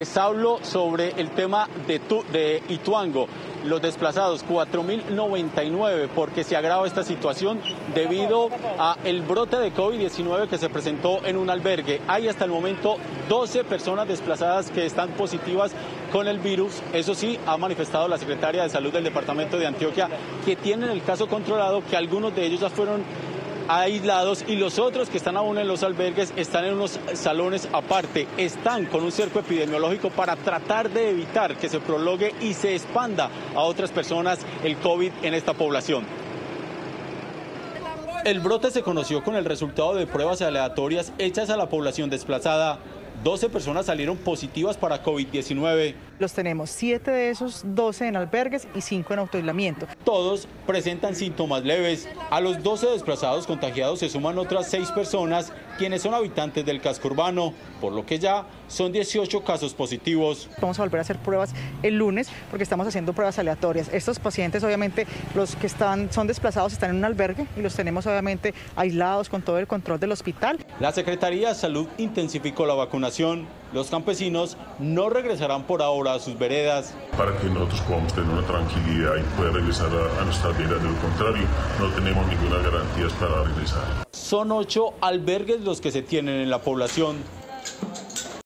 Les hablo sobre el tema de, de Ituango, los desplazados 4.099 porque se agrava esta situación debido a el brote de COVID-19 que se presentó en un albergue. Hay hasta el momento 12 personas desplazadas que están positivas con el virus. Eso sí, ha manifestado la secretaria de Salud del Departamento de Antioquia que tienen el caso controlado, que algunos de ellos ya fueron aislados y los otros que están aún en los albergues están en unos salones aparte. Están con un cerco epidemiológico para tratar de evitar que se prolongue y se expanda a otras personas el COVID en esta población. El brote se conoció con el resultado de pruebas aleatorias hechas a la población desplazada. 12 personas salieron positivas para COVID-19. Los tenemos 7 de esos 12 en albergues y 5 en autoaislamiento. Todos presentan síntomas leves. A los 12 desplazados contagiados se suman otras 6 personas quienes son habitantes del casco urbano, por lo que ya son 18 casos positivos. Vamos a volver a hacer pruebas el lunes porque estamos haciendo pruebas aleatorias. Estos pacientes, obviamente, los que están, son desplazados están en un albergue y los tenemos obviamente aislados con todo el control del hospital. La Secretaría de Salud intensificó la vacunación. Los campesinos no regresarán por ahora a sus veredas. Para que nosotros podamos tener una tranquilidad y poder regresar a, a nuestra vida. De lo contrario, no tenemos ninguna garantía para regresar. Son ocho albergues los que se tienen en la población.